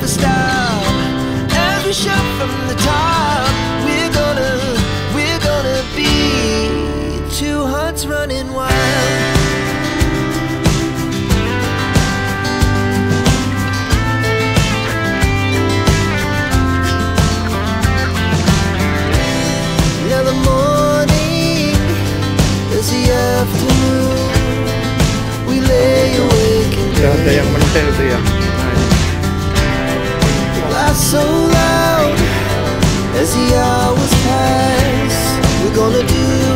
Never stop. We shout from the top, we're gonna, we're gonna be two hearts running wild. Now the morning is the afternoon. We lay awake and Ada yang mentel tuh ya. So loud as the hours pass. We're gonna do